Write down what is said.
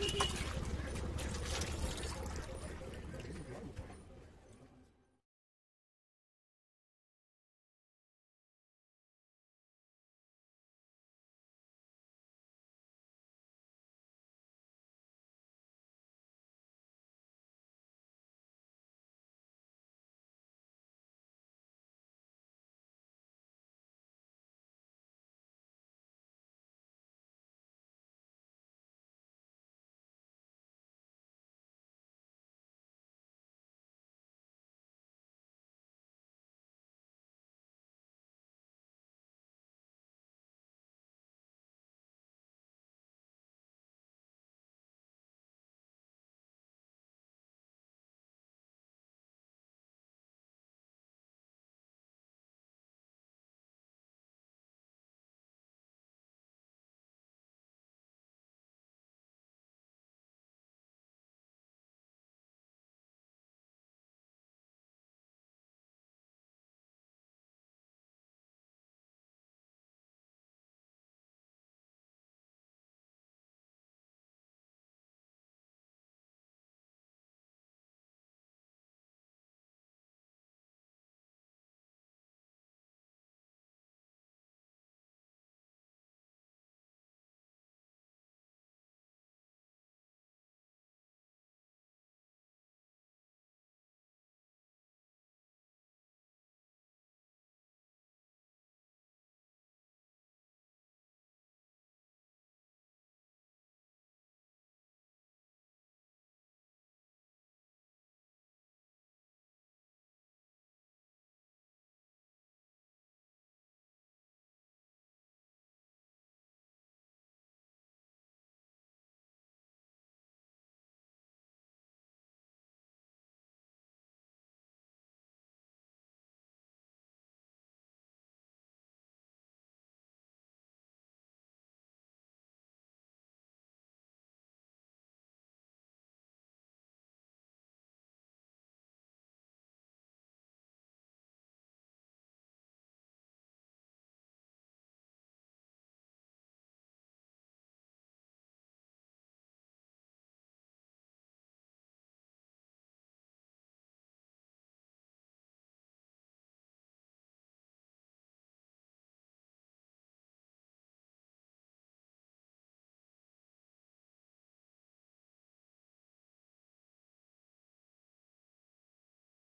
いいですね。